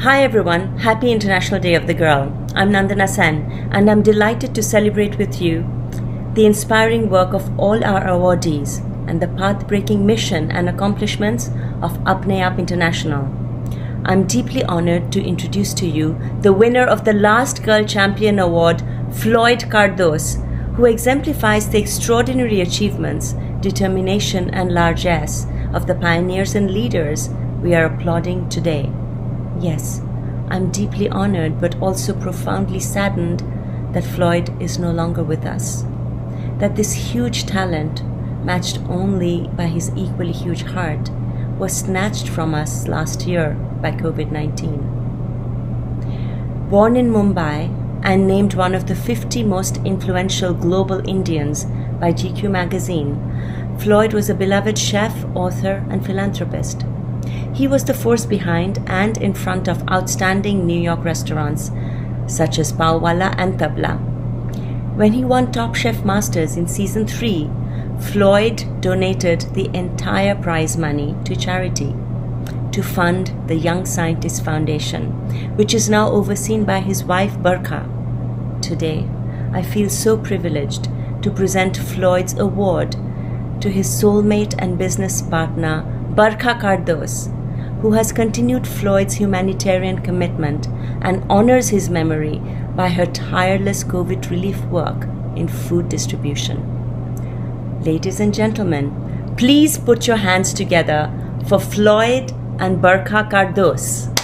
Hi everyone, happy International Day of the Girl. I'm Nandana Sen and I'm delighted to celebrate with you the inspiring work of all our awardees and the path breaking mission and accomplishments of Apne Aap International. I'm deeply honored to introduce to you the winner of the last Girl Champion Award, Floyd Cardoz, who exemplifies the extraordinary achievements, determination, and largesse of the pioneers and leaders we are applauding today. Yes, I'm deeply honored but also profoundly saddened that Floyd is no longer with us. That this huge talent, matched only by his equally huge heart, was snatched from us last year by COVID 19. Born in Mumbai and named one of the 50 most influential global Indians by GQ magazine, Floyd was a beloved chef, author, and philanthropist. He was the force behind and in front of outstanding New York restaurants such as Paowalla and Tabla. When he won Top Chef Masters in season 3, Floyd donated the entire prize money to charity to fund the Young Scientist Foundation, which is now overseen by his wife Barkha. Today, I feel so privileged to present Floyd's award to his soulmate and business partner, Barkha Cardoz, who has continued Floyd's humanitarian commitment and honors his memory by her tireless COVID relief work in food distribution. Ladies and gentlemen, please put your hands together for Floyd and Barkha Cardoz.